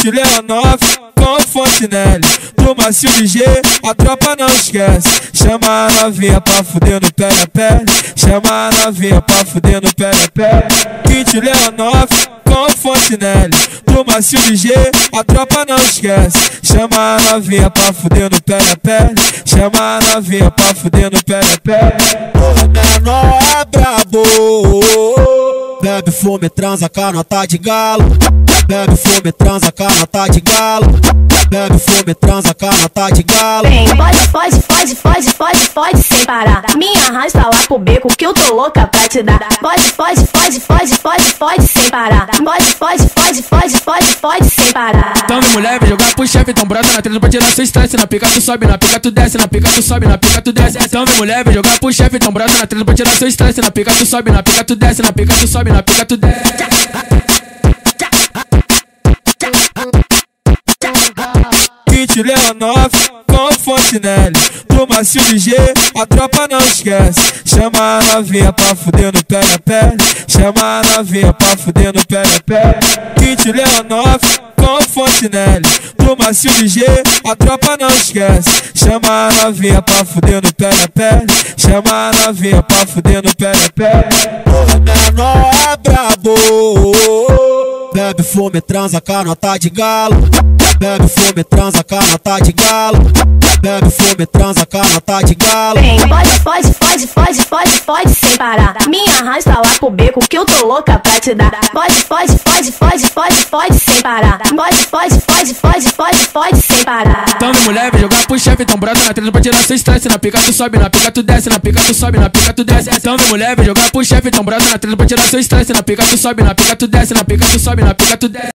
Kit Leonov com Fontenelle Do macio G, a tropa não esquece. Chama a novinha pra fuder no pele a pele Chama a novinha pra fuder no pele a pele Kit Leonov com Fontenelle Do macio G, a tropa não esquece. Chama a novinha pra fuder no pele a pele Chama a novinha pra fuder no pele a pele O menor é brabo. Bebe, fume, transa, canota de galo Bebe, fume, transa, canota de galo Bebe, fume, transa, canota de galo Vem, pode, pode, pode, pode, pode, pode sem parar. Me arrasta lá pro beco que eu tô louca pra te dar. Pode, pode, pode, pode, pode, pode sem parar. Pode, pode, pode, pode, pode, pode sem parar. Então vem mulher, vem jogar pro chefe, então brota na treta pra tirar seu estresse. Na pica tu sobe, na pica tu desce, na pica tu sobe, na pica tu desce. Então vem mulher, vem jogar pro chefe, então brota na treta pra tirar seu estresse. Na pica tu sobe, na pica tu desce, na pica tu sobe, na pica tu desce. Kit Leonov com Fontenelle. Do macio de G, a tropa não esquece. Chama a novinha pra fuder no pele a pele Chama a novinha pra fuder no pele a pele Kit Leonov com Fontenelle. Do macio de G, a tropa não esquece. Chama a novinha pra fuder no pele a pele Chama a novinha pra fuder no pele a O menor é brabo. Bebe, fume, transa, canota de galo Bebe, fume, transa, canota de galo Bebe, fume, transa, canota de galo Vem, pode, pode, pode, pode, pode, pode sem parar. Me arrasta lá pro beco que eu tô louca pra te dar. Pode, pode, pode, pode, pode, pode sem parar. Pode, pode, pode, pode, pode, pode sem parar. Então vem mulher, vem jogar pro chefe, então brota na treta pra tirar seu estresse. Na pica tu sobe, na pica tu desce, na pica tu sobe, na pica tu desce. Então vem mulher, vem jogar pro chefe, então brota na treta pra tirar seu estresse. Na pica tu sobe, na pica tu desce, na pica tu sobe, na pica tu desce.